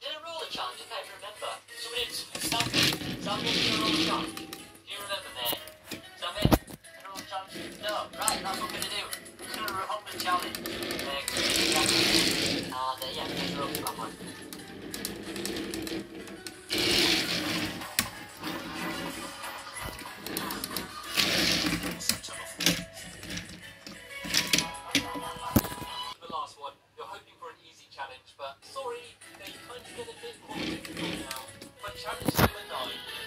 Did a roll a challenge, I remember, so we did something. Somebody did a roll a challenge. Do you remember that? Something? A roll a challenge? No, right, that's what we're gonna do. We're gonna roll a challenge. Uh, and uh, yeah, let's roll. Come on. The last one. You're hoping for an easy challenge, but sorry. nine.